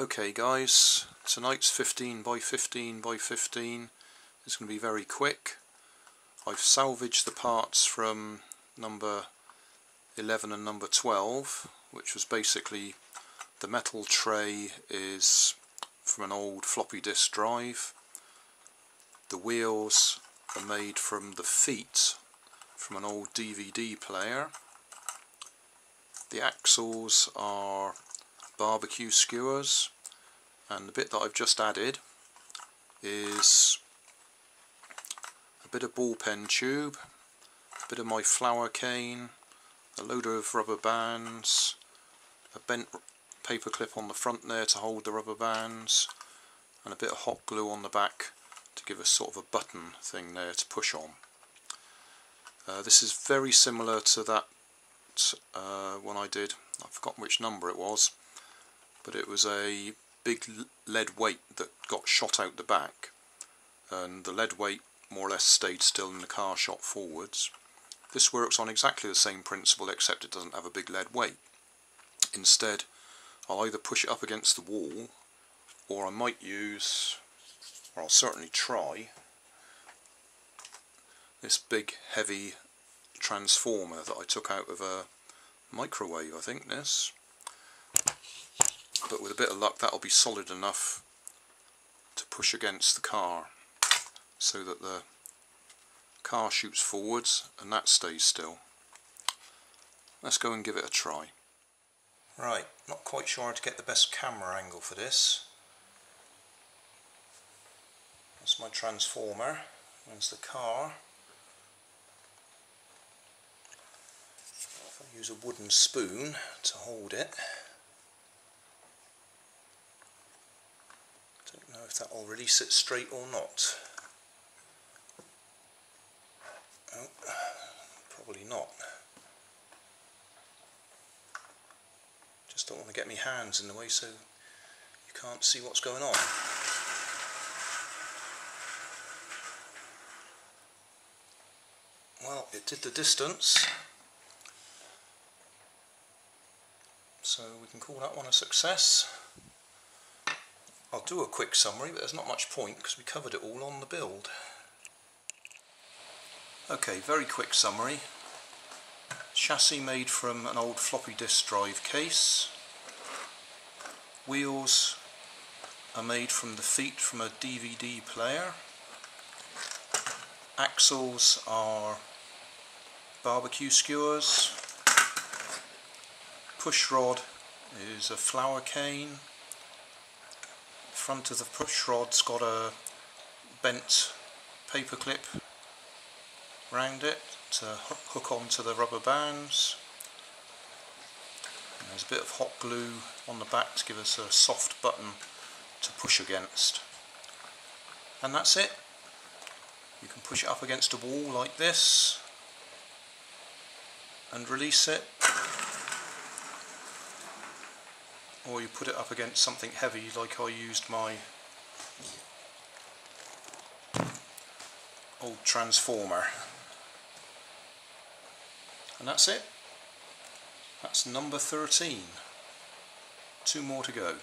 Okay guys, tonight's 15 by 15 by 15 is going to be very quick. I've salvaged the parts from number 11 and number 12 which was basically the metal tray is from an old floppy disk drive. The wheels are made from the feet from an old DVD player. The axles are barbecue skewers. And the bit that I've just added is a bit of ball pen tube, a bit of my flower cane, a load of rubber bands, a bent paper clip on the front there to hold the rubber bands and a bit of hot glue on the back to give us sort of a button thing there to push on. Uh, this is very similar to that uh, one I did, I've forgotten which number it was, but it was a big lead weight that got shot out the back and the lead weight more or less stayed still and the car shot forwards. This works on exactly the same principle except it doesn't have a big lead weight. Instead I'll either push it up against the wall or I might use, or I'll certainly try, this big heavy transformer that I took out of a microwave I think this but with a bit of luck that'll be solid enough to push against the car so that the car shoots forwards and that stays still. Let's go and give it a try. Right, not quite sure how to get the best camera angle for this. That's my transformer, there's the car. If I use a wooden spoon to hold it. Don't know if that will release it straight or not. Oh, probably not. Just don't want to get my hands in the way so you can't see what's going on. Well, it did the distance. So we can call that one a success. I'll do a quick summary, but there's not much point because we covered it all on the build. Okay, very quick summary. Chassis made from an old floppy disk drive case. Wheels are made from the feet from a DVD player. Axles are barbecue skewers. Push rod is a flower cane front of the push rod's got a bent paper clip round it to hook onto the rubber bands. And there's a bit of hot glue on the back to give us a soft button to push against. And that's it. You can push it up against a wall like this and release it or you put it up against something heavy like I used my old transformer. And that's it. That's number 13 two more to go